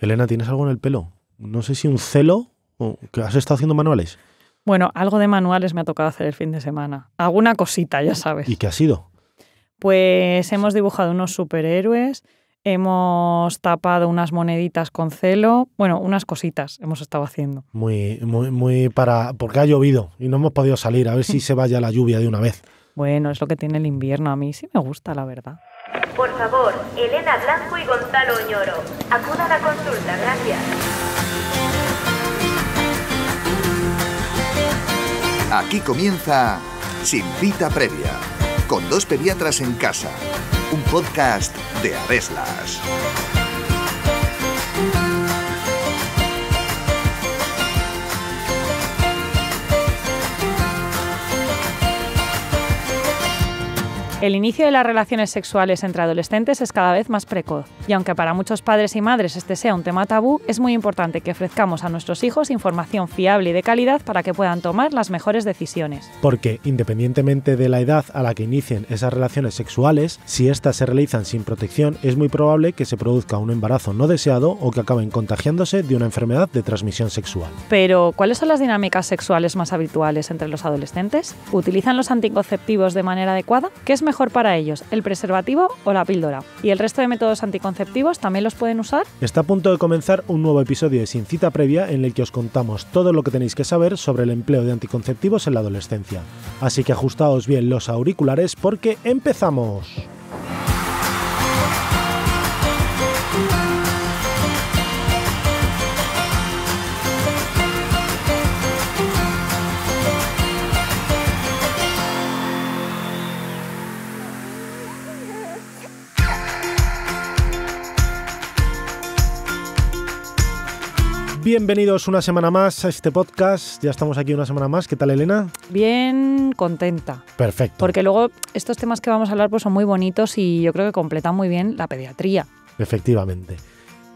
Elena, ¿tienes algo en el pelo? No sé si un celo o que has estado haciendo manuales. Bueno, algo de manuales me ha tocado hacer el fin de semana. Alguna cosita, ya sabes. ¿Y qué ha sido? Pues hemos dibujado unos superhéroes, hemos tapado unas moneditas con celo, bueno, unas cositas hemos estado haciendo. Muy, muy, muy para. porque ha llovido y no hemos podido salir. A ver si se vaya la lluvia de una vez. Bueno, es lo que tiene el invierno. A mí sí me gusta, la verdad. Por favor, Elena Blanco y Gonzalo Oñoro. Acudan a la consulta, gracias. Aquí comienza Sin cita previa, con dos pediatras en casa, un podcast de Adeslas. El inicio de las relaciones sexuales entre adolescentes es cada vez más precoz, y aunque para muchos padres y madres este sea un tema tabú, es muy importante que ofrezcamos a nuestros hijos información fiable y de calidad para que puedan tomar las mejores decisiones. Porque, independientemente de la edad a la que inicien esas relaciones sexuales, si éstas se realizan sin protección, es muy probable que se produzca un embarazo no deseado o que acaben contagiándose de una enfermedad de transmisión sexual. Pero, ¿cuáles son las dinámicas sexuales más habituales entre los adolescentes? ¿Utilizan los anticonceptivos de manera adecuada? ¿Qué es mejor para ellos, el preservativo o la píldora? ¿Y el resto de métodos anticonceptivos también los pueden usar? Está a punto de comenzar un nuevo episodio de Sin Cita Previa en el que os contamos todo lo que tenéis que saber sobre el empleo de anticonceptivos en la adolescencia. Así que ajustaos bien los auriculares porque empezamos. Bienvenidos una semana más a este podcast. Ya estamos aquí una semana más. ¿Qué tal, Elena? Bien contenta. Perfecto. Porque luego estos temas que vamos a hablar pues son muy bonitos y yo creo que completan muy bien la pediatría. Efectivamente.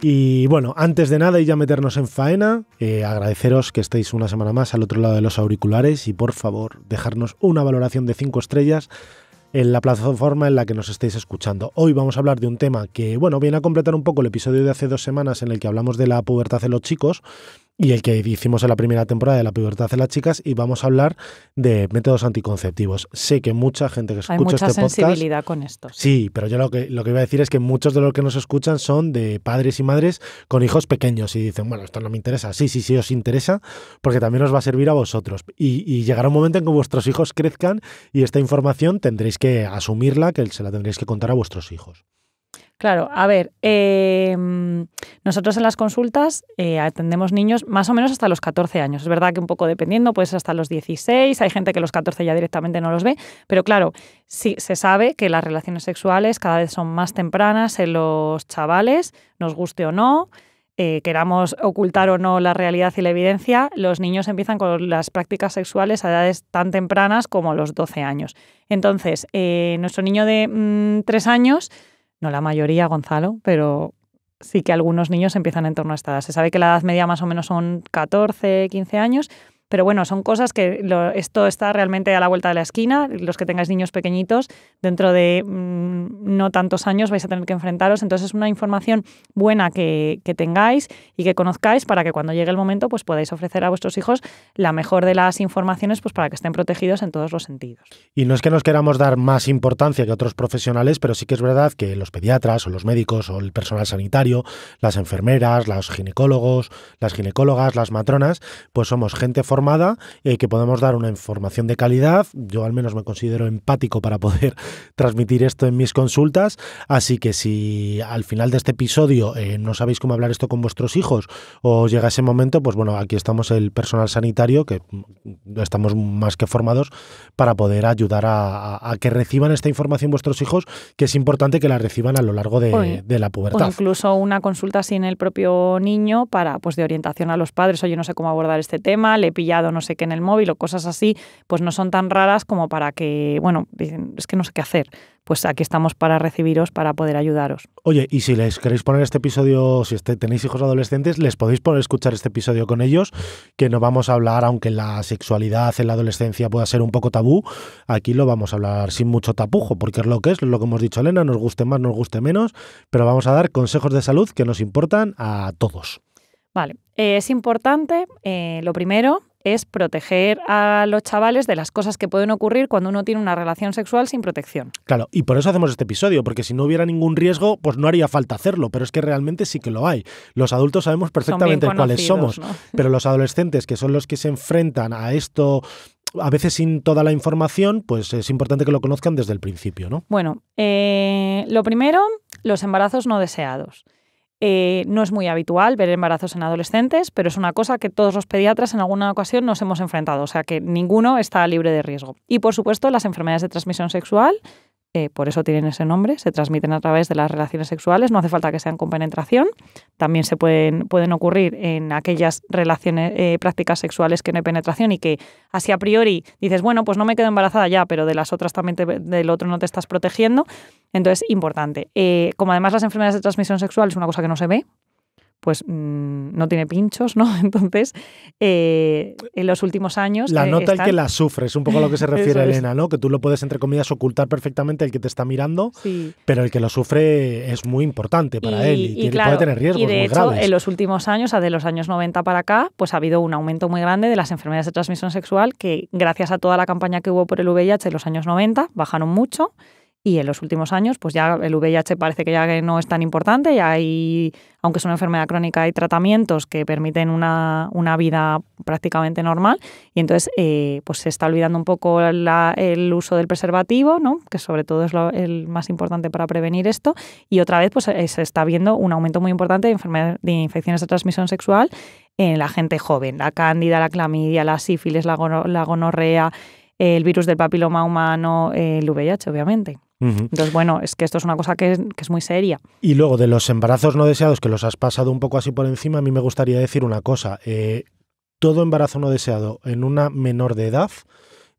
Y bueno, antes de nada y ya meternos en faena, eh, agradeceros que estéis una semana más al otro lado de los auriculares y por favor dejarnos una valoración de 5 estrellas en la plataforma en la que nos estéis escuchando. Hoy vamos a hablar de un tema que, bueno, viene a completar un poco el episodio de hace dos semanas en el que hablamos de la pubertad de los chicos y el que hicimos en la primera temporada de la pubertad de las chicas y vamos a hablar de métodos anticonceptivos. Sé que mucha gente que escucha Hay mucha este podcast sensibilidad con esto. Sí, pero yo lo que, lo que iba a decir es que muchos de los que nos escuchan son de padres y madres con hijos pequeños y dicen, bueno, esto no me interesa. Sí, sí, sí, os interesa porque también os va a servir a vosotros. Y, y llegará un momento en que vuestros hijos crezcan y esta información tendréis que asumirla, que se la tendréis que contar a vuestros hijos. Claro, a ver, eh, nosotros en las consultas eh, atendemos niños más o menos hasta los 14 años. Es verdad que un poco dependiendo, pues hasta los 16, hay gente que los 14 ya directamente no los ve, pero claro, sí se sabe que las relaciones sexuales cada vez son más tempranas en los chavales, nos guste o no. eh, queramos ocultar o no la realidad y la evidencia, los niños empiezan con las prácticas sexuales a edades tan tempranas como los 12 años. Entonces, eh, nuestro niño de mm, 3 años no la mayoría, Gonzalo, pero sí que algunos niños empiezan en torno a esta edad. Se sabe que la edad media más o menos son 14, 15 años, pero bueno, son cosas que esto está realmente a la vuelta de la esquina. Los que tengáis niños pequeñitos, dentro de mm, no tantos años vais a tener que enfrentaros. Entonces es una información buena que, que tengáis y que conozcáis para que cuando llegue el momento pues podáis ofrecer a vuestros hijos la mejor de las informaciones pues para que estén protegidos en todos los sentidos. Y no es que nos queramos dar más importancia que otros profesionales, pero sí que es verdad que los pediatras o los médicos o el personal sanitario, las enfermeras, los ginecólogos, las ginecólogas, las matronas, pues somos gente formada eh, que podemos dar una información de calidad. Yo al menos me considero empático para poder transmitir esto en mis consultas. Así que si al final de este episodio eh, no sabéis cómo hablar esto con vuestros hijos o llega ese momento, pues bueno, aquí estamos el personal sanitario que mm, estamos más que formados para poder ayudar a, a- a que reciban esta información vuestros hijos, que es importante que la reciban a lo largo de, la O pubertad. incluso una consulta sin el propio niño para, pues, de orientación a los padres. Oye, no sé cómo abordar este tema, le pillo pillado no sé qué en el móvil o cosas así, pues no son tan raras como para que, bueno, dicen, es que no sé qué hacer. Pues aquí estamos para recibiros, para poder ayudaros. Oye, y si les queréis poner este episodio, si este, tenéis hijos adolescentes, les podéis poner a escuchar este episodio con ellos, que no vamos a hablar, aunque la sexualidad en la adolescencia pueda ser un poco tabú, aquí lo vamos a hablar sin mucho tapujo, porque es lo que es, lo que hemos dicho Elena, nos guste más, nos guste menos, pero vamos a dar consejos de salud que nos importan a todos. Vale, eh, es importante, eh, lo primero, es proteger a los chavales de las cosas que pueden ocurrir cuando uno tiene una relación sexual sin protección. Claro, y por eso hacemos este episodio, porque si no hubiera ningún riesgo, pues no haría falta hacerlo, pero es que realmente sí que lo hay. Los adultos sabemos perfectamente cuáles somos, ¿no? pero los adolescentes, que son los que se enfrentan a esto a veces sin toda la información, pues es importante que lo conozcan desde el principio, ¿no? Bueno, eh, lo primero, los embarazos no deseados. Eh, no es muy habitual ver embarazos en adolescentes, pero es una cosa que todos los pediatras en alguna ocasión nos hemos enfrentado, o sea que ninguno está libre de riesgo. Y por supuesto, las enfermedades de transmisión sexual, eh, por eso tienen ese nombre, se transmiten a través de las relaciones sexuales, no hace falta que sean con penetración, también se pueden, pueden ocurrir en aquellas relaciones, eh, prácticas sexuales que no hay penetración y que así a priori dices, bueno, pues no me quedo embarazada ya, pero de las otras también te- del otro no te estás protegiendo. Entonces, importante. Eh, como además las enfermedades de transmisión sexual es una cosa que no se ve, pues mm, no tiene pinchos, ¿no? Entonces, eh, en los últimos años... La eh, nota el que la sufre, es un poco a lo que se refiere es. Elena, ¿no? Que tú lo puedes, entre comillas, ocultar perfectamente el que te está mirando, Sí. pero el que lo sufre es muy importante para él y, tiene- claro, puede tener riesgos y de muy hecho, graves. en los últimos años, de los años 90 para acá, pues ha habido un aumento muy grande de las enfermedades de transmisión sexual que gracias a toda la campaña que hubo por el VIH en los años 90 bajaron mucho y en los últimos años pues ya el VIH parece que ya no es tan importante, ya hay, aunque es una enfermedad crónica, hay tratamientos que permiten una, una vida prácticamente normal y entonces eh, pues se está olvidando un poco la- el uso del preservativo, ¿no? que sobre todo es lo- el más importante para prevenir esto y otra vez pues eh, se está viendo un aumento muy importante de, enfermedades, de infecciones de transmisión sexual en la gente joven, la cándida, la clamidia, la sífilis, la, gono- la gonorrea, el virus del papiloma humano, el VIH, obviamente. Entonces, bueno, es que esto es una cosa que es, que es muy seria. Y luego de los embarazos no deseados, que los has pasado un poco así por encima, a mí me gustaría decir una cosa. Eh, todo embarazo no deseado en una menor de edad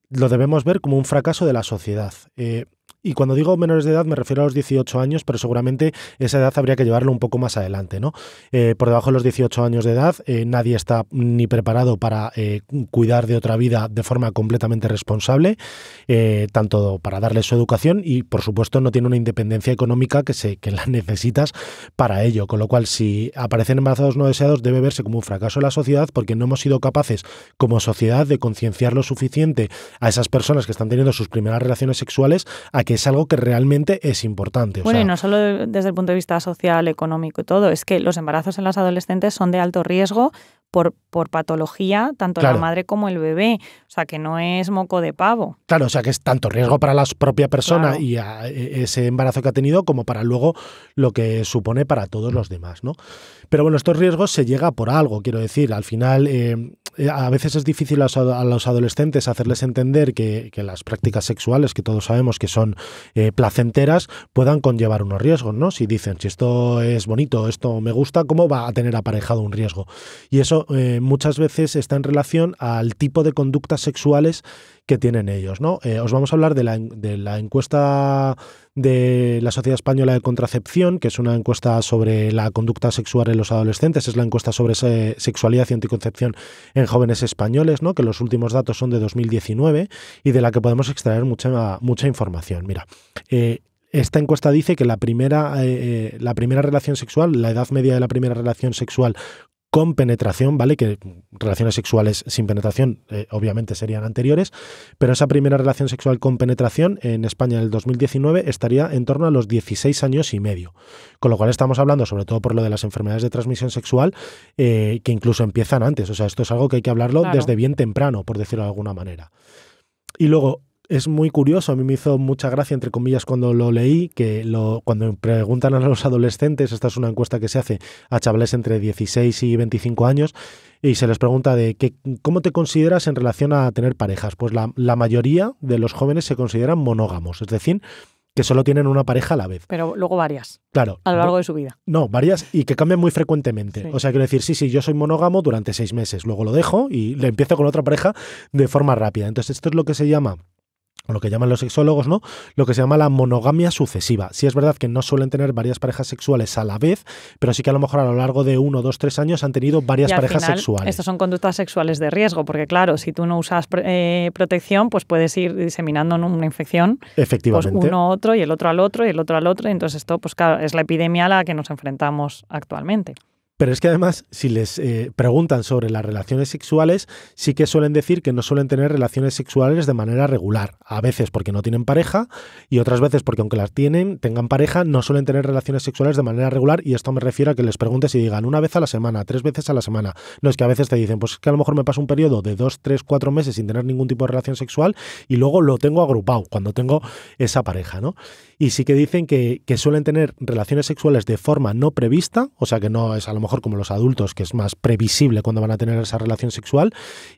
lo debemos ver como un fracaso de la sociedad. Eh, y cuando digo menores de edad me refiero a los 18 años, pero seguramente esa edad habría que llevarlo un poco más adelante. ¿no? Eh, por debajo de los 18 años de edad eh, nadie está ni preparado para eh, cuidar de otra vida de forma completamente responsable, tanto para darle su educación y por supuesto no tiene una independencia económica que, se, que la necesitas para ello. Con lo cual si aparecen embarazados no deseados debe verse como un fracaso de la sociedad porque no hemos sido capaces como sociedad de concienciar lo suficiente a esas personas que están teniendo sus primeras relaciones sexuales a que es algo que realmente es importante. O Bueno, sea, y no solo de- desde el punto de vista social, económico y todo, es que los embarazos en las adolescentes son de alto riesgo por, por patología, tanto Claro. la madre como el bebé. O sea, que no es moco de pavo. Claro, o sea que es tanto riesgo para la propia persona Claro. y a- e- ese embarazo que ha tenido como para luego lo que supone para todos los demás, ¿no? Pero bueno, estos riesgos se llega por algo, quiero decir. Al final, eh, a veces es difícil a los, adolescentes hacerles entender que, que las prácticas sexuales, que todos sabemos que son eh, placenteras, puedan conllevar unos riesgos, ¿no? Si dicen, si esto es bonito, esto me gusta, ¿cómo va a tener aparejado un riesgo? Y eso eh, muchas veces está en relación al tipo de conductas sexuales que tienen ellos, ¿no? Eh, os vamos a hablar de la, de la encuesta de la Sociedad Española de Contracepción, que es una encuesta sobre la conducta sexual en los adolescentes, es la encuesta sobre se- sexualidad y anticoncepción en jóvenes españoles, ¿no? Que los últimos datos son de 2019 y de la que podemos extraer mucha, mucha información. Mira, eh, esta encuesta dice que la primera, eh, la primera relación sexual, la edad media de la primera relación sexual con penetración, ¿vale? Que relaciones sexuales sin penetración eh, obviamente serían anteriores, pero esa primera relación sexual con penetración en España en el 2019 estaría en torno a los 16 años y medio. Con lo cual estamos hablando, sobre todo por lo de las enfermedades de transmisión sexual, eh, que incluso empiezan antes. O sea, esto es algo que hay que hablarlo Claro. desde bien temprano, por decirlo de alguna manera. Y luego, es muy curioso, a mí me hizo mucha gracia, entre comillas, cuando lo leí, que lo, cuando preguntan a los adolescentes, esta es una encuesta que se hace a chavales entre 16 y 25 años, y se les pregunta de qué, cómo te consideras en relación a tener parejas. Pues la, la mayoría de los jóvenes se consideran monógamos, es decir, que solo tienen una pareja a la vez. Pero luego varias. Claro. A lo largo de su vida. No, varias y que cambian muy frecuentemente. Sí. O sea, quiero decir, sí, sí, yo soy monógamo durante seis meses, luego lo dejo y le empiezo con otra pareja de forma rápida. Entonces, esto es lo que se llama lo que llaman los sexólogos, ¿no? Lo que se llama la monogamia sucesiva. Sí es verdad que no suelen tener varias parejas sexuales a la vez, pero sí que a lo mejor a lo largo de uno, dos, tres años han tenido varias Y al parejas final, sexuales. Estas son conductas sexuales de riesgo, porque claro, si tú no usas eh, protección, pues puedes ir diseminando una infección, pues Efectivamente. uno a otro y el otro al otro y el otro al otro. Y entonces esto, pues claro, es la epidemia a la que nos enfrentamos actualmente. Pero es que además, si les eh, preguntan sobre las relaciones sexuales, sí que suelen decir que no suelen tener relaciones sexuales de manera regular. A veces porque no tienen pareja y otras veces porque aunque las tienen, tengan pareja, no suelen tener relaciones sexuales de manera regular. Y esto me refiero a que les preguntes y digan una vez a la semana, tres veces a la semana. No es que a veces te dicen, pues es que a lo mejor me pasa un periodo de dos, tres, cuatro meses sin tener ningún tipo de relación sexual y luego lo tengo agrupado cuando tengo esa pareja, ¿no? Y sí que dicen que, que suelen tener relaciones sexuales de forma no prevista, o sea que no es a lo mejor como los adultos, que es más previsible cuando van a tener esa relación sexual,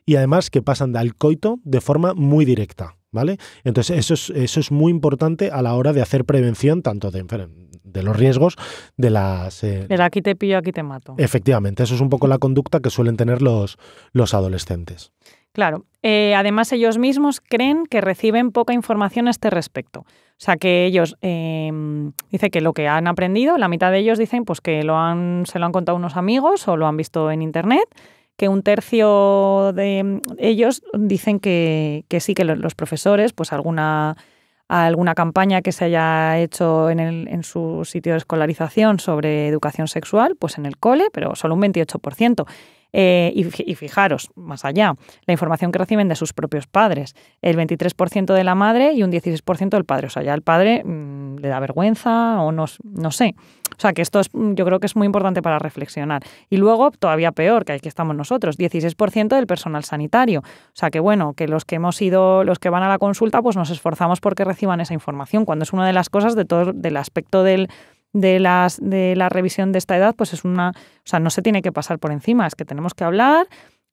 y además que pasan del coito de forma muy directa. ¿Vale? Entonces, eso es, eso es muy importante a la hora de hacer prevención, tanto de, de los riesgos de las. Eh, El aquí te pillo, aquí te mato. Efectivamente, eso es un poco la conducta que suelen tener los, los adolescentes. Claro. Eh, además, ellos mismos creen que reciben poca información a este respecto. O sea, que ellos eh, dice que lo que han aprendido, la mitad de ellos dicen pues que lo han, se lo han contado unos amigos o lo han visto en internet, que un tercio de ellos dicen que, que sí, que los profesores, pues alguna alguna campaña que se haya hecho en, el, en, su sitio de escolarización sobre educación sexual, pues en el cole, pero solo un 28%. Eh, y, fijaros, más allá, la información que reciben de sus propios padres, el 23% de la madre y un 16% del padre. O sea, ya el padre mmm, le da vergüenza o no, no sé. O sea, que esto es, yo creo que es muy importante para reflexionar. Y luego, todavía peor, que aquí estamos nosotros, 16% del personal sanitario. O sea, que bueno, que los que hemos ido, los que van a la consulta, pues nos esforzamos porque reciban esa información, cuando es una de las cosas de todo, del aspecto del de, las, de la revisión de esta edad, pues es una, o sea, no se tiene que pasar por encima, es que tenemos que hablar,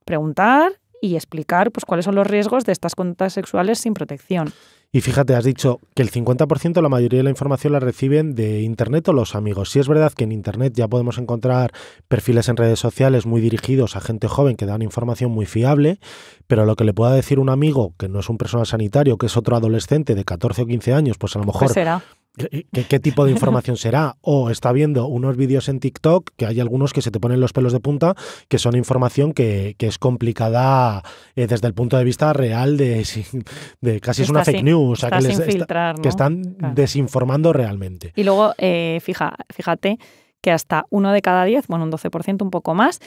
preguntar y explicar pues cuáles son los riesgos de estas conductas sexuales sin protección. Y fíjate, has dicho que el 50% la mayoría de la información la reciben de Internet o los amigos. Sí es verdad que en Internet ya podemos encontrar perfiles en redes sociales muy dirigidos a gente joven que dan información muy fiable, pero lo que le pueda decir un amigo que no es un personal sanitario, que es otro adolescente de 14 o 15 años, pues a lo mejor... Pues será. ¿Qué, ¿Qué, tipo de información será? O está viendo unos vídeos en TikTok, que hay algunos que se te ponen los pelos de punta, que son información que, que es complicada eh, desde el punto de vista real de, de casi es una fake news, o sea, que, les, filtrar, está, ¿no? que están claro. desinformando realmente. Y luego, eh, fija, fíjate que hasta uno de cada diez, bueno, un 12%, un poco más,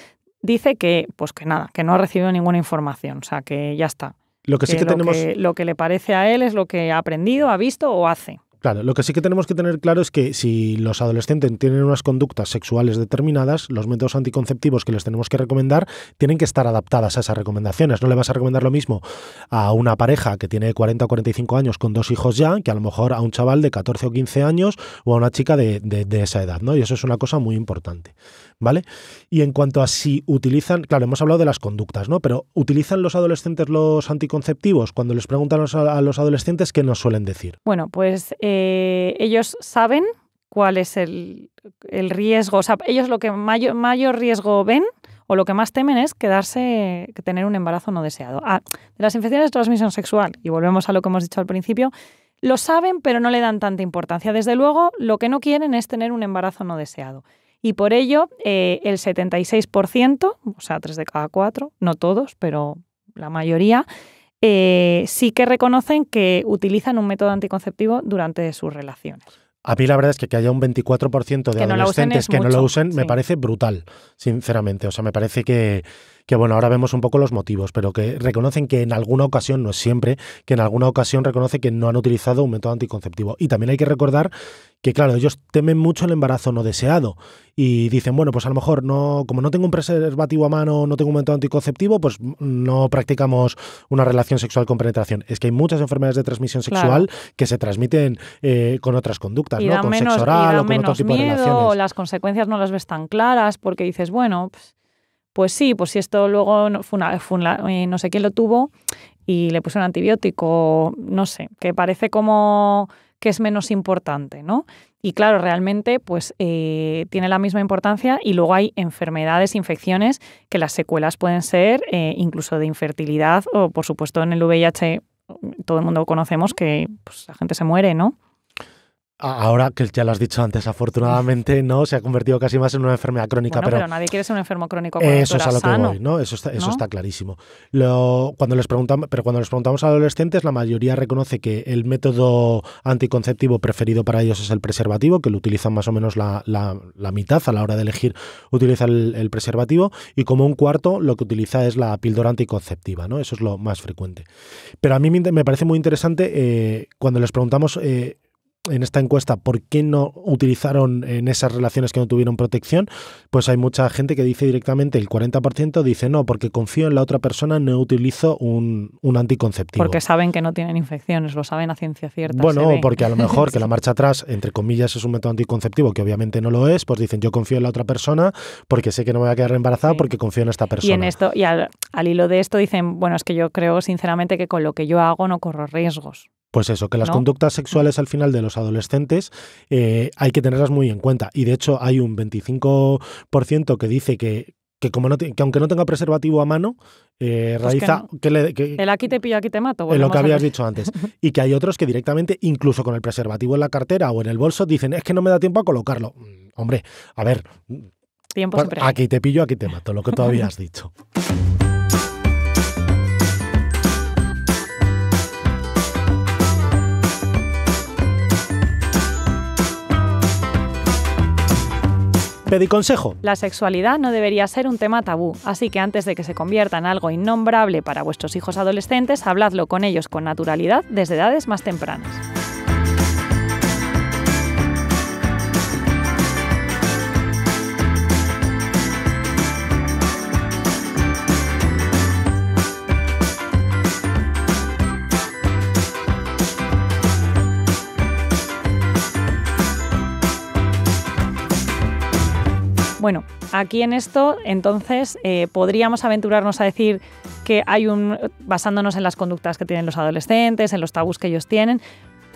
dice que, pues que nada, que no ha recibido ninguna información, o sea, que ya está. Lo que sí que, lo tenemos... Que, lo que le parece a él es lo que ha aprendido, ha visto o hace. Claro, lo que sí que tenemos que tener claro es que si los adolescentes tienen unas conductas sexuales determinadas, los métodos anticonceptivos que les tenemos que recomendar tienen que estar adaptadas a esas recomendaciones. No le vas a recomendar lo mismo a una pareja que tiene 40 o 45 años con dos hijos ya, que a lo mejor a un chaval de 14 o 15 años o a una chica de, de, de esa edad, ¿no? Y eso es una cosa muy importante. ¿Vale? Y en cuanto a si utilizan, claro, hemos hablado de las conductas, ¿no? Pero ¿utilizan los adolescentes los anticonceptivos? Cuando les preguntan a los adolescentes, ¿qué nos suelen decir? Bueno, pues eh, ellos saben cuál es el, el, riesgo, o sea, ellos lo que mayor, mayor riesgo ven o lo que más temen es quedarse, tener un embarazo no deseado. Ah, de las infecciones de transmisión sexual, y volvemos a lo que hemos dicho al principio, lo saben, pero no le dan tanta importancia. Desde luego, lo que no quieren es tener un embarazo no deseado. Y por ello, eh, el 76%, o sea, 3 de cada 4, no todos, pero la mayoría, eh, sí que reconocen que utilizan un método anticonceptivo durante sus relaciones. A mí la verdad es que que haya un 24% de que adolescentes no que mucho, no lo usen sí. me parece brutal, sinceramente. O sea, me parece que, que, bueno, ahora vemos un poco los motivos, pero que reconocen que en alguna ocasión, no es siempre, que en alguna ocasión reconoce que no han utilizado un método anticonceptivo. Y también hay que recordar que, claro, ellos temen mucho el embarazo no deseado y dicen, bueno, pues a lo mejor no, como no tengo un preservativo a mano, no tengo un método anticonceptivo, pues no practicamos una relación sexual con penetración. Es que hay muchas enfermedades de transmisión sexual Claro. que se transmiten eh, con otras conductas, Y ¿no? Con menos, sexo oral o con otro menos tipo de miedo, o relaciones. las consecuencias no las ves tan claras porque dices, bueno, pues, pues sí, pues si esto luego no, fue una- fue eh, no sé quién lo tuvo y le puso un antibiótico, no sé, que parece como que es menos importante, ¿no? Y claro, realmente pues eh, tiene la misma importancia y luego hay enfermedades, infecciones que las secuelas pueden ser eh, incluso de infertilidad o por supuesto en el VIH todo el mundo conocemos que pues, la gente se muere, ¿no? Ahora que ya lo has dicho antes, afortunadamente no se ha convertido casi más en una enfermedad crónica. Bueno, pero, nadie quiere ser un enfermo crónico. Eso es a lo sano, que voy, ¿no? Eso está, eso está clarísimo. Lo, cuando les preguntamos, pero cuando les preguntamos a adolescentes, la mayoría reconoce que el método anticonceptivo preferido para ellos es el preservativo, que lo utilizan más o menos la, la, la mitad a la hora de elegir utiliza el, el, preservativo, y como un cuarto lo que utiliza es la píldora anticonceptiva, ¿no? Eso es lo más frecuente. Pero a mí me parece muy interesante eh, cuando les preguntamos. Eh, en esta encuesta por qué no utilizaron en esas relaciones que no tuvieron protección, pues hay mucha gente que dice directamente, el 40% dice no, porque confío en la otra persona, no utilizo un, un anticonceptivo. Porque saben que no tienen infecciones, lo saben a ciencia cierta. Bueno, porque a lo mejor que la marcha atrás, entre comillas, es un método anticonceptivo, que obviamente no lo es, pues dicen yo confío en la otra persona porque sé que no me voy a quedar embarazada sí. porque confío en esta persona. Y en esto, y al, al hilo de esto dicen, bueno, es que yo creo sinceramente que con lo que yo hago no corro riesgos. Pues eso, que las ¿no? conductas sexuales al final de los adolescentes eh, hay que tenerlas muy en cuenta. Y de hecho hay un 25% que dice que, que, como no que aunque no tenga preservativo a mano, eh, Pues realiza... que no. Que le, que, El aquí te pillo, aquí te mato. en lo volvemos que habías dicho antes. Y que hay otros que directamente, incluso con el preservativo en la cartera o en el bolso, dicen, es que no me da tiempo a colocarlo. Mm, Hombre, a ver, Tiempo pues, aquí te pillo, aquí te mato, lo que tú habías dicho. Pediconsejo. La sexualidad no debería ser un tema tabú, así que antes de que se convierta en algo innombrable para vuestros hijos adolescentes, habladlo con ellos con naturalidad desde edades más tempranas. Bueno, aquí en esto, entonces, eh, podríamos aventurarnos a decir que hay un, basándonos en las conductas que tienen los adolescentes, en los tabús que ellos tienen,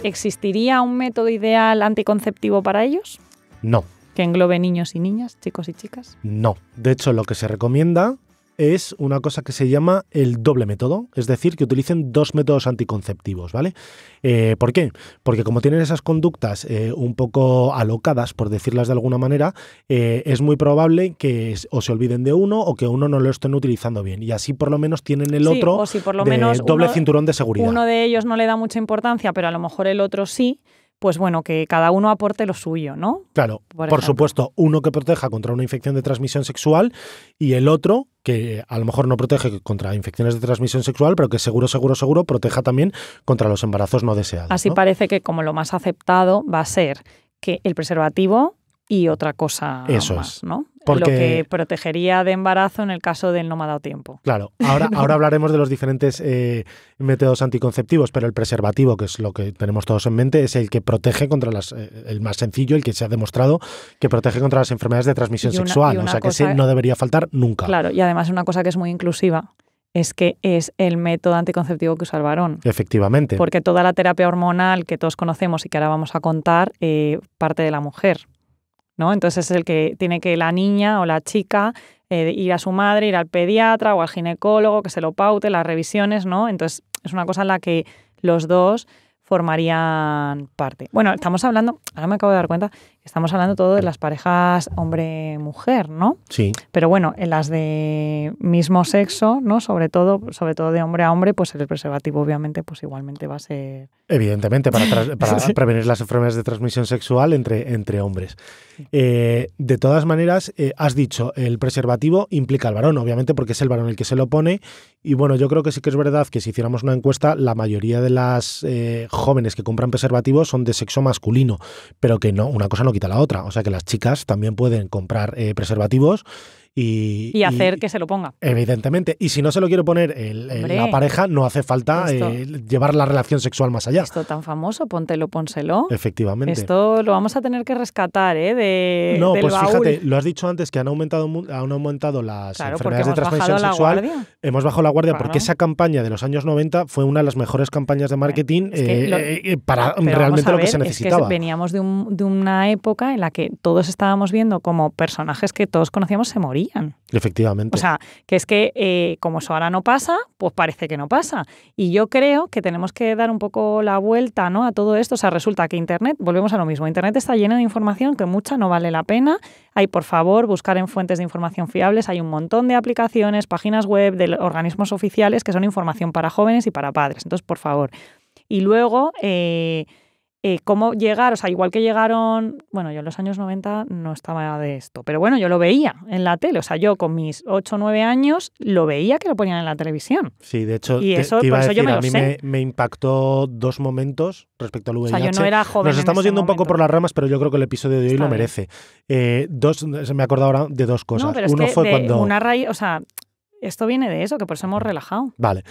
¿existiría un método ideal anticonceptivo para ellos? No, Que englobe niños y niñas, chicos y chicas. no. De hecho, lo que se recomienda es una cosa que se llama el doble método, es decir, que utilicen dos métodos anticonceptivos, ¿vale? Eh, ¿Por qué? Porque como tienen esas conductas eh, un poco alocadas, por decirlas de alguna manera, eh, es muy probable que o se olviden de uno o que uno no lo estén utilizando bien. Y así por lo menos tienen el Sí, otro o si por lo de menos doble uno- cinturón de seguridad. Uno de ellos no le da mucha importancia, pero a lo mejor el otro sí, pues bueno, que cada uno aporte lo suyo, ¿no? Claro, por supuesto, uno que proteja contra una infección de transmisión sexual y el otro que a lo mejor no protege contra infecciones de transmisión sexual, pero que seguro, seguro, seguro proteja también contra los embarazos no deseados. Así ¿no? parece que como lo más aceptado va a ser que el preservativo y otra cosa Eso más, es. ¿no? Porque- Lo que protegería de embarazo en el caso del no me ha dado tiempo. Claro, ahora, ahora hablaremos de los diferentes eh, métodos anticonceptivos, pero el preservativo, que es lo que tenemos todos en mente, es el que protege contra las, eh, el más sencillo, el que se ha demostrado que protege contra las enfermedades de transmisión una- sexual. O sea que ese no debería faltar nunca. Claro, y además una cosa que es muy inclusiva es que es el método anticonceptivo que usa el varón. Efectivamente. Porque toda la terapia hormonal que todos conocemos y que ahora vamos a contar eh, parte de la mujer. Entonces es el que tiene que la niña o la chica eh, ir a su madre, ir al pediatra o al ginecólogo, que se lo paute, las revisiones, ¿no? Entonces es una cosa en la que los dos formarían parte. Bueno, estamos hablando, ahora me acabo de dar cuenta, estamos hablando todo de las parejas hombre-mujer, ¿no? Sí, Pero bueno, en las de mismo sexo, ¿no? Sobre todo, sobre todo de hombre a hombre, pues el preservativo obviamente pues igualmente va a ser evidentemente, para, tras- para Sí. prevenir las enfermedades de transmisión sexual entre, entre hombres. Eh, de todas maneras, eh, has dicho, el preservativo implica al varón, obviamente porque es el varón el que se lo pone. Y bueno, yo creo que sí que es verdad que si hiciéramos una encuesta, la mayoría de las eh, jóvenes que compran preservativos son de sexo masculino, pero que no, una cosa no quita la otra. O sea que las chicas también pueden comprar eh, preservativos y, Y hacer que se lo ponga. Evidentemente. Y si no se lo quiere poner el- la pareja, no hace falta eh, llevar la relación sexual más allá. Esto tan famoso, póntelo, pónselo. Efectivamente. Esto lo vamos a tener que rescatar, ¿eh? De, no, del pues baúl. fíjate, lo has dicho antes que han aumentado, han aumentado las Claro, porque enfermedades de transmisión sexual. guardia. Hemos bajado la guardia porque Claro. esa campaña de los años 90 fue una de las mejores campañas de marketing Es que eh, lo- eh, para realmente lo que se es necesitaba. veníamos de, un- de una época en la que todos estábamos viendo como personajes que todos conocíamos se morían. Efectivamente. O sea, que es que eh, como eso ahora no pasa, pues parece que no pasa. Y yo creo que tenemos que dar un poco la vuelta ¿no? a todo esto. O sea, resulta que Internet, volvemos a lo mismo, Internet está lleno de información que mucha no vale la pena. Hay, por favor, buscar en fuentes de información fiables. Hay un montón de aplicaciones, páginas web de organismos oficiales que son información para jóvenes y para padres. Entonces, por favor. Y luego... eh, eh, cómo llegar, o sea, igual que llegaron, bueno, yo en los años 90 no estaba de esto, pero bueno, yo lo veía en la tele, o sea, yo con mis 8 o 9 años lo veía que lo ponían en la televisión. sí, de hecho, y te, eso- te iba por a eso yo me a mí sé. me, me impactó dos momentos respecto al O VIH. sea, yo no era joven. Nos estamos yendo un poco por las ramas, pero yo creo que el episodio de hoy Está lo merece. Eh, dos, se me acuerdo ahora de dos cosas. No, pero es Uno que fue de cuando. una raíz, o sea, esto viene de eso, que por eso hemos relajado. Vale.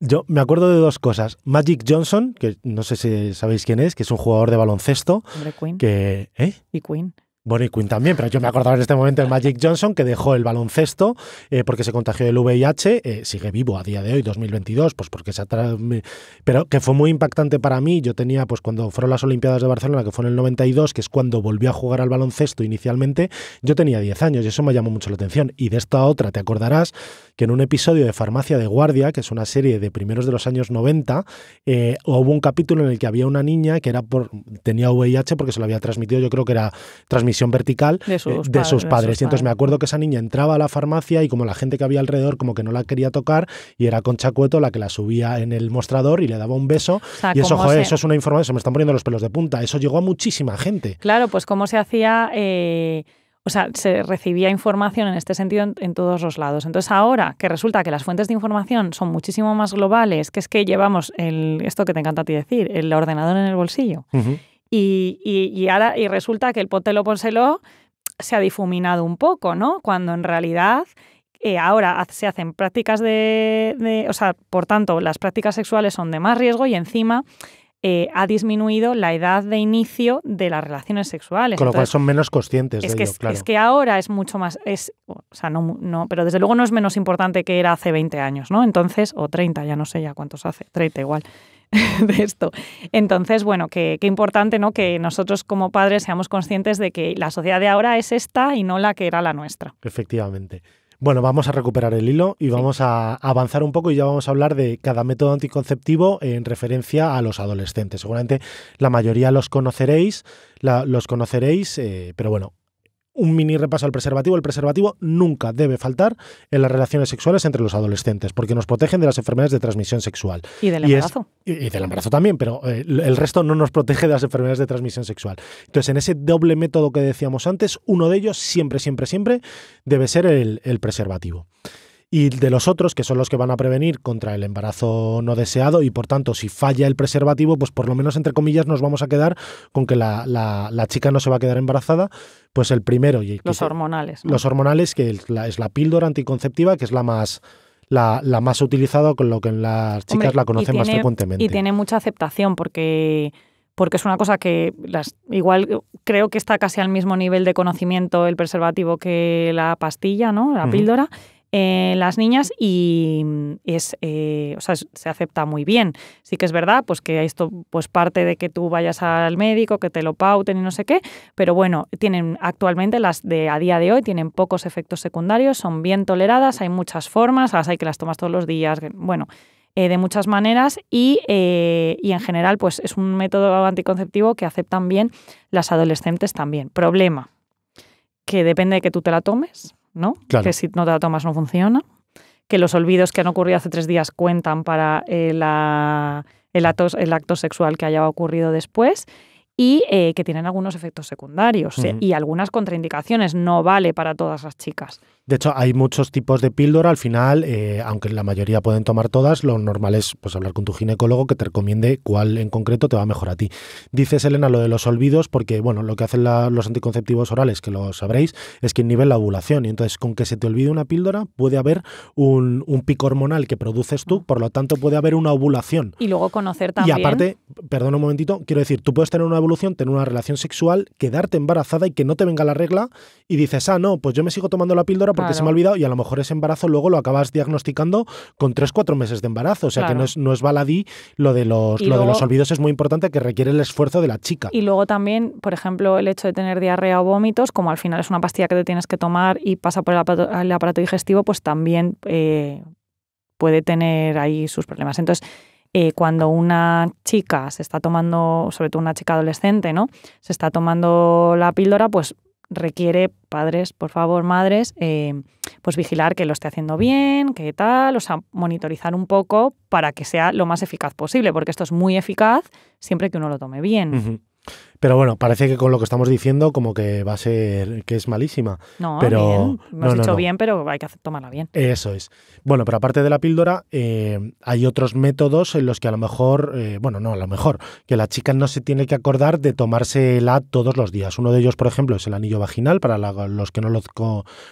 Yo me acuerdo de dos cosas. Magic Johnson, que no sé si sabéis quién es, que es un jugador de baloncesto, Hombre, Queen que... ¿Eh? y Queen. Bueno, y Queen también, pero yo me acordaba en este momento de Magic Johnson, que dejó el baloncesto eh, porque se contagió del VIH, eh, sigue vivo a día de hoy, 2022, pues porque se atra- Pero que fue muy impactante para mí. Yo tenía, pues cuando fueron las Olimpiadas de Barcelona, que fue en el 92, que es cuando volví a jugar al baloncesto inicialmente, yo tenía 10 años y eso me llamó mucho la atención. Y de esta otra, te acordarás que en un episodio de Farmacia de Guardia, que es una serie de primeros de los años 90, eh, hubo un capítulo en el que había una niña que era por tenía VIH porque se lo había transmitido, yo creo que era transmisión vertical De sus eh, de padres, sus de padres. sus y entonces me acuerdo que esa niña entraba a la farmacia y como la gente que había alrededor como que no la quería tocar y era Concha Cueto la que la subía en el mostrador y le daba un beso. O sea, y eso, joder, se- eso es una información, se me están poniendo los pelos de punta. Eso llegó a muchísima gente. Claro, pues cómo se hacía, eh, o sea, se recibía información en este sentido en, en todos los lados. Entonces ahora que resulta que las fuentes de información son muchísimo más globales, que es que llevamos el, esto que te encanta a ti decir, el ordenador en el bolsillo, y, y- y ahora y resulta que el póntelo pónselo se ha difuminado un poco, ¿no? Cuando en realidad eh, ahora se hacen prácticas de, de- o sea, por tanto, las prácticas sexuales son de más riesgo y encima eh, ha disminuido la edad de inicio de las relaciones sexuales. Con lo cual Entonces, son menos conscientes es de que, ello, es, claro. es que ahora es mucho más, es, o sea, no, no, pero desde luego no es menos importante que era hace 20 años, ¿no? Entonces, o 30, ya no sé ya cuántos hace, 30 igual, de esto. Entonces, bueno, qué, qué importante, ¿no? Que nosotros como padres seamos conscientes de que la sociedad de ahora es esta y no la que era la nuestra. Efectivamente. Bueno, vamos a recuperar el hilo y vamos a avanzar un poco y ya vamos a hablar de cada método anticonceptivo en referencia a los adolescentes. Seguramente la mayoría los conoceréis, la- los conoceréis, eh, pero bueno, un mini repaso al preservativo. El preservativo nunca debe faltar en las relaciones sexuales entre los adolescentes porque nos protegen de las enfermedades de transmisión sexual. Y del Y es- embarazo. Y y del embarazo también, pero eh, el resto no nos protege de las enfermedades de transmisión sexual. Entonces, en ese doble método que decíamos antes, uno de ellos siempre, siempre, siempre debe ser el, el preservativo. Y de los otros, que son los que van a prevenir contra el embarazo no deseado, y por tanto, si falla el preservativo, pues por lo menos, entre comillas, nos vamos a quedar con que la, la- la chica no se va a quedar embarazada. Pues el primero, y Los hormonales. ¿no? los hormonales, que es la, es la píldora anticonceptiva, que es la más, la, la más utilizada, con lo que las chicas Hombre, la conocen más frecuentemente. Y tiene mucha aceptación porque, porque es una cosa que las, igual creo que está casi al mismo nivel de conocimiento el preservativo que la pastilla, ¿no? La píldora. En las niñas y es, eh, o sea, se acepta muy bien. Sí que es verdad, pues que esto pues parte de que tú vayas al médico, que te lo pauten y no sé qué, pero bueno, tienen actualmente las de a día de hoy tienen pocos efectos secundarios, son bien toleradas, hay muchas formas, las hay que las tomas todos los días, bueno, eh, de muchas maneras y, eh, y en general pues es un método anticonceptivo que aceptan bien las adolescentes también. Problema, que depende de que tú te la tomes, ¿no? Claro. Que si no te la tomas no funciona, que los olvidos que han ocurrido hace tres días cuentan para eh, la- el, acto, el acto sexual que haya ocurrido después y eh, que tienen algunos efectos secundarios eh, y algunas contraindicaciones. No vale para todas las chicas. De hecho, hay muchos tipos de píldora. Al final, eh, aunque la mayoría pueden tomar todas, lo normal es pues, hablar con tu ginecólogo que te recomiende cuál en concreto te va mejor a ti. Dices, Elena, lo de los olvidos, porque bueno, lo que hacen los anticonceptivos orales, que lo sabréis, es que inhiben la ovulación. Y entonces, con que se te olvide una píldora, puede haber un, pico hormonal que produces tú, por lo tanto, puede haber una ovulación. Y luego conocer también. Y aparte, perdona un momentito, quiero decir, tú puedes tener una evolución, tener una relación sexual, quedarte embarazada y que no te venga la regla y dices, ah, no, pues yo me sigo tomando la píldora porque se me ha olvidado y a lo mejor ese embarazo luego lo acabas diagnosticando con 3-4 meses de embarazo. O sea que no es, no es baladí lo de los, lo de los olvidos es muy importante que requiere el esfuerzo de la chica. Y luego también, por ejemplo, el hecho de tener diarrea o vómitos, como al final es una pastilla que te tienes que tomar y pasa por el aparato, digestivo, pues también eh, puede tener ahí sus problemas. Entonces, eh, cuando una chica se está tomando, sobre todo una chica adolescente, ¿no? Se está tomando la píldora, pues requiere, padres, por favor, madres, eh, pues vigilar que lo esté haciendo bien, que tal, o sea, monitorizar un poco para que sea lo más eficaz posible, porque esto es muy eficaz siempre que uno lo tome bien. Pero bueno, parece que con lo que estamos diciendo, como que va a ser que es malísima. No, pero bien. hemos dicho bien, pero hay que tomarla bien. Eso es. Bueno, pero aparte de la píldora, eh, hay otros métodos en los que a lo mejor, eh, bueno, no, a lo mejor, que la chica no se tiene que acordar de tomarse la todos los días. Uno de ellos, por ejemplo, es el anillo vaginal. Para los que no los,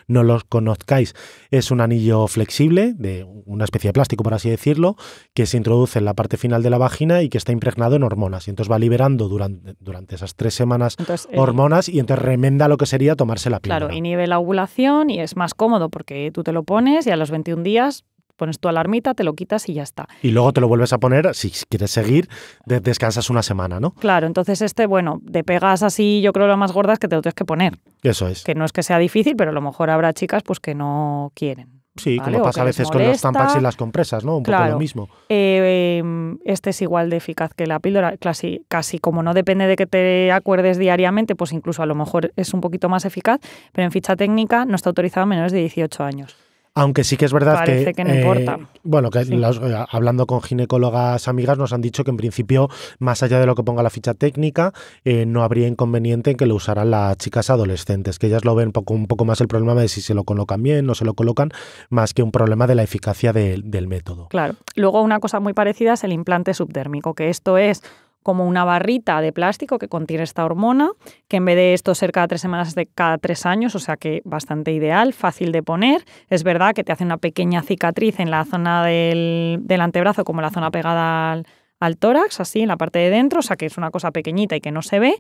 no los conozcáis, es un anillo flexible, de una especie de plástico, por así decirlo, que se introduce en la parte final de la vagina y que está impregnado en hormonas. Y entonces va liberando durante, durante esas tres semanas hormonas y entonces remenda lo que sería tomarse la píldora. Claro, inhibe la ovulación y es más cómodo porque tú te lo pones y a los 21 días pones tu alarmita, te lo quitas y ya está. Y luego te lo vuelves a poner, si quieres seguir, descansas una semana, ¿no? Claro, entonces este, bueno, de pegas así, yo creo lo más gordas que te lo tienes que poner. Eso es. Que no es que sea difícil, pero a lo mejor habrá chicas pues que no quieren. Sí, como pasa a veces con los tampax y las compresas, ¿no? Un poco lo mismo. Eh, este es igual de eficaz que la píldora, casi, casi como no depende de que te acuerdes diariamente, pues incluso a lo mejor es un poquito más eficaz, pero en ficha técnica no está autorizado a menores de 18 años. Aunque sí que es verdad Parece que, no importa. Eh, bueno, que eh, hablando con ginecólogas amigas nos han dicho que en principio, más allá de lo que ponga la ficha técnica, eh, no habría inconveniente en que lo usaran las chicas adolescentes, que ellas lo ven poco, un poco más el problema de si se lo colocan bien, no se lo colocan, más que un problema de la eficacia del método. Claro. Luego una cosa muy parecida es el implante subdérmico, que esto es como una barrita de plástico que contiene esta hormona, que en vez de esto ser cada tres semanas es de cada tres años, o sea que bastante ideal, fácil de poner. Es verdad que te hace una pequeña cicatriz en la zona del, antebrazo, como la zona pegada al, tórax, así en la parte de dentro, o sea que es una cosa pequeñita y que no se ve.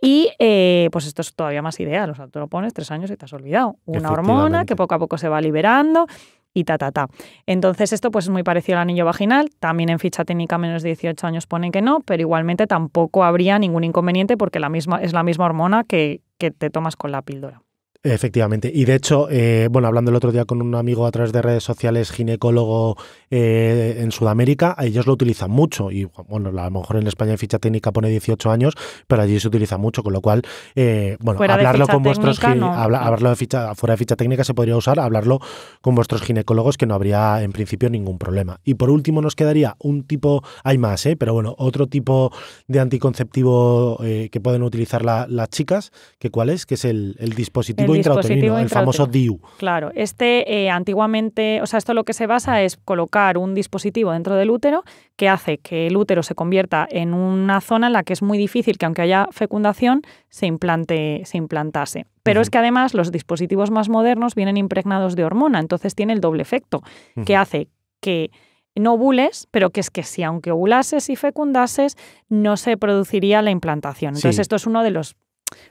Y eh, pues esto es todavía más ideal, o sea, tú lo pones tres años y te has olvidado. Una hormona que poco a poco se va liberando y ta, ta, ta. Entonces esto pues es muy parecido al anillo vaginal, también en ficha técnica menos de 18 años ponen que no, pero igualmente tampoco habría ningún inconveniente porque la misma, es la misma hormona que, que te tomas con la píldora. Efectivamente. Y de hecho, eh, bueno, hablando el otro día con un amigo a través de redes sociales, ginecólogo eh, en Sudamérica, ellos lo utilizan mucho. Y bueno, a lo mejor en España en ficha técnica pone 18 años, pero allí se utiliza mucho, con lo cual, eh, bueno, hablarlo con vuestros hablarlo de ficha, fuera de ficha técnica se podría usar, hablarlo con vuestros ginecólogos, que no habría en principio ningún problema. Y por último, nos quedaría un tipo, hay más, ¿eh? pero bueno, otro tipo de anticonceptivo que pueden utilizar las chicas, que cuál es, que es el dispositivo el famoso DIU. Claro, este eh, antiguamente, o sea, esto lo que se basa es colocar un dispositivo dentro del útero que hace que el útero se convierta en una zona en la que es muy difícil que aunque haya fecundación se implante, se implantase. Pero es que además los dispositivos más modernos vienen impregnados de hormona, entonces tiene el doble efecto, que hace que no ovules, pero que es que si aunque ovulases y fecundases, no se produciría la implantación. Entonces esto es uno de los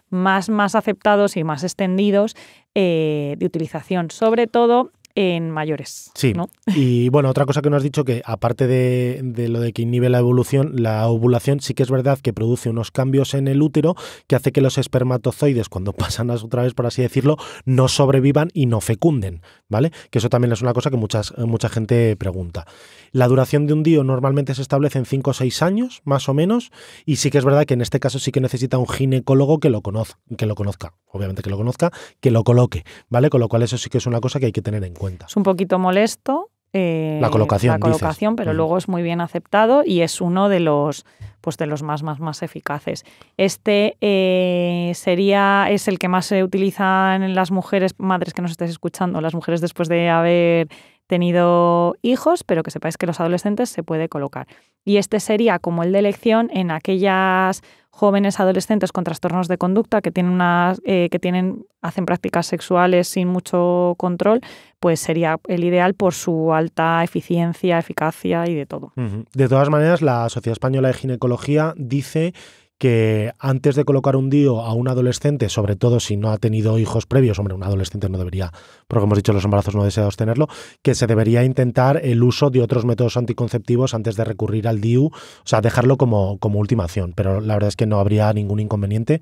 más, más aceptados y más extendidos eh, de utilización, sobre todo en mayores. Sí. Y bueno, otra cosa que nos has dicho que aparte de, lo de que inhibe la evolución, la ovulación sí que es verdad que produce unos cambios en el útero que hace que los espermatozoides, cuando pasan otra vez, por así decirlo, no sobrevivan y no fecunden, ¿vale? Que eso también es una cosa que muchas, mucha gente pregunta. La duración de un día normalmente se establece en 5 o 6 años, más o menos, y sí que es verdad que en este caso sí que necesita un ginecólogo que lo conozca, que lo conozca, obviamente que lo conozca, que lo coloque, ¿vale? Con lo cual eso sí que es una cosa que hay que tener en cuenta. Es un poquito molesto, eh, La colocación, la dices. colocación, pero luego es muy bien aceptado y es uno de los pues de los más más más eficaces. Este eh, sería es el que más se utiliza en las mujeres madres que nos estéis escuchando, las mujeres después de haber tenido hijos, pero que sepáis que los adolescentes se puede colocar. Y este sería como el de elección en aquellas jóvenes adolescentes con trastornos de conducta que tienen unas, eh, que tienen hacen prácticas sexuales sin mucho control, pues sería el ideal por su alta eficiencia, eficacia y de todo. De todas maneras, la Sociedad Española de Ginecología dice que antes de colocar un DIO a un adolescente, sobre todo si no ha tenido hijos previos, hombre, un adolescente no debería, porque hemos dicho los embarazos no deseados tenerlo, que se debería intentar el uso de otros métodos anticonceptivos antes de recurrir al DIU, o sea, dejarlo como, como última acción, pero la verdad es que no habría ningún inconveniente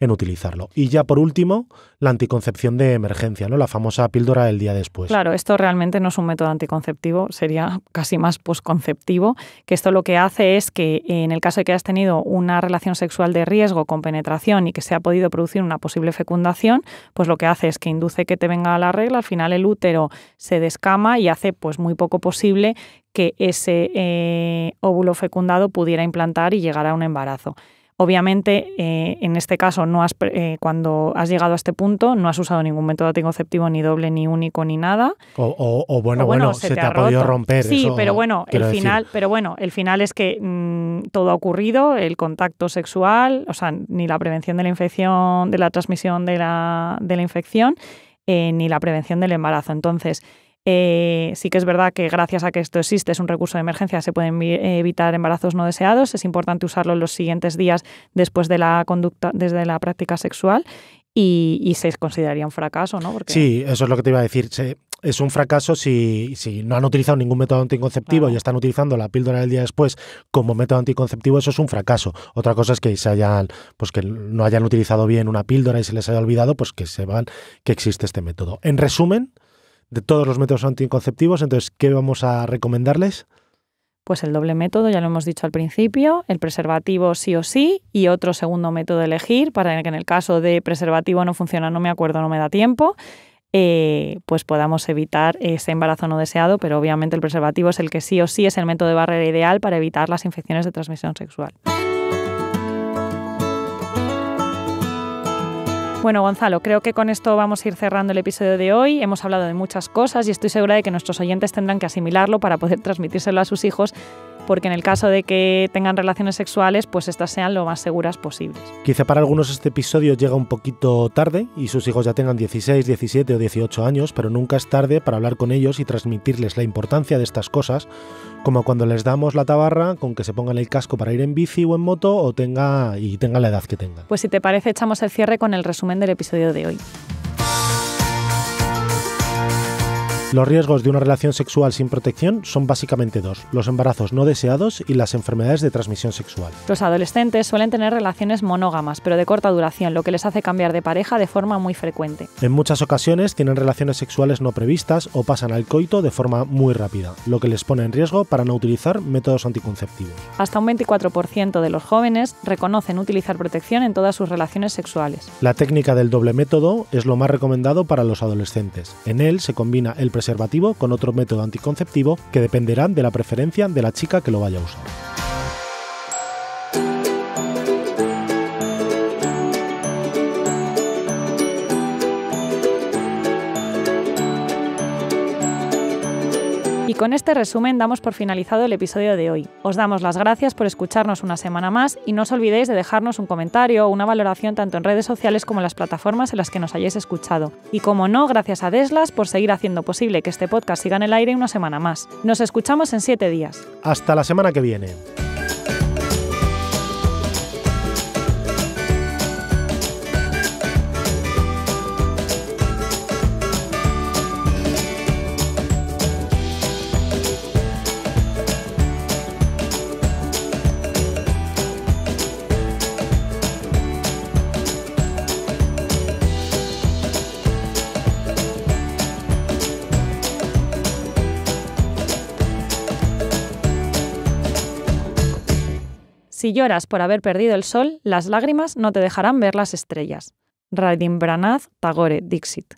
en utilizarlo. Y ya por último, la anticoncepción de emergencia, ¿no? La famosa píldora del día después. Claro, esto realmente no es un método anticonceptivo, sería casi más posconceptivo, que esto lo que hace es que en el caso de que hayas tenido una relación sexual de riesgo con penetración y que se ha podido producir una posible fecundación, pues lo que hace es que induce que te venga la regla, al final el útero se descama y hace pues muy poco posible que ese eh, óvulo fecundado pudiera implantar y llegar a un embarazo. Obviamente, eh, en este caso, no has, eh, cuando has llegado a este punto, no has usado ningún método anticonceptivo ni doble, ni único, ni nada. O, o- o bueno, O bueno, se, te ha, podido romper. Sí, eso pero bueno, el decir. final, pero bueno, el final es que mm, todo ha ocurrido, el contacto sexual, o sea, ni la prevención de la infección, de la transmisión de la, de la infección, eh, ni la prevención del embarazo. Entonces, eh, sí que es verdad que gracias a que esto existe, es un recurso de emergencia, se pueden vi- evitar embarazos no deseados. Es importante usarlo en los siguientes días después de la conducta, desde la práctica sexual. Y, y se consideraría un fracaso, ¿no? Porque Sí, eso es lo que te iba a decir. Se- es un fracaso si, si no han utilizado ningún método anticonceptivo Claro. y están utilizando la píldora del día después como método anticonceptivo, eso es un fracaso. Otra cosa es que se hayan, pues que no hayan utilizado bien una píldora y se les haya olvidado, pues que sepan que existe este método. En resumen, de todos los métodos anticonceptivos, entonces, ¿qué vamos a recomendarles? Pues el doble método, ya lo hemos dicho al principio, el preservativo sí o sí y otro segundo método elegir para que en el caso de preservativo no funciona, no me acuerdo, no me da tiempo, eh, pues podamos evitar ese embarazo no deseado, pero obviamente el preservativo es el que sí o sí es el método de barrera ideal para evitar las infecciones de transmisión sexual. Bueno, Gonzalo, creo que con esto vamos a ir cerrando el episodio de hoy. Hemos hablado de muchas cosas y estoy segura de que nuestros oyentes tendrán que asimilarlo para poder transmitírselo a sus hijos, porque en el caso de que tengan relaciones sexuales, pues estas sean lo más seguras posibles. Quizá para algunos este episodio llega un poquito tarde y sus hijos ya tengan 16, 17 o 18 años, pero nunca es tarde para hablar con ellos y transmitirles la importancia de estas cosas, como cuando les damos la tabarra con que se pongan el casco para ir en bici o en moto o tenga y tengan la edad que tengan. Pues si te parece, echamos el cierre con el resumen del episodio de hoy. Los riesgos de una relación sexual sin protección son básicamente dos, los embarazos no deseados y las enfermedades de transmisión sexual. Los adolescentes suelen tener relaciones monógamas, pero de corta duración, lo que les hace cambiar de pareja de forma muy frecuente. En muchas ocasiones tienen relaciones sexuales no previstas o pasan al coito de forma muy rápida, lo que les pone en riesgo para no utilizar métodos anticonceptivos. Hasta un 24% de los jóvenes reconocen utilizar protección en todas sus relaciones sexuales. La técnica del doble método es lo más recomendado para los adolescentes. En él se combina el preservativo con otro método anticonceptivo que dependerán de la preferencia de la chica que lo vaya a usar. Con este resumen damos por finalizado el episodio de hoy. Os damos las gracias por escucharnos una semana más y no os olvidéis de dejarnos un comentario o una valoración tanto en redes sociales como en las plataformas en las que nos hayáis escuchado. Y como no, gracias a Deslas por seguir haciendo posible que este podcast siga en el aire una semana más. Nos escuchamos en siete días. Hasta la semana que viene. Si lloras por haber perdido el sol, las lágrimas no te dejarán ver las estrellas. Rabindranath Tagore Dixit.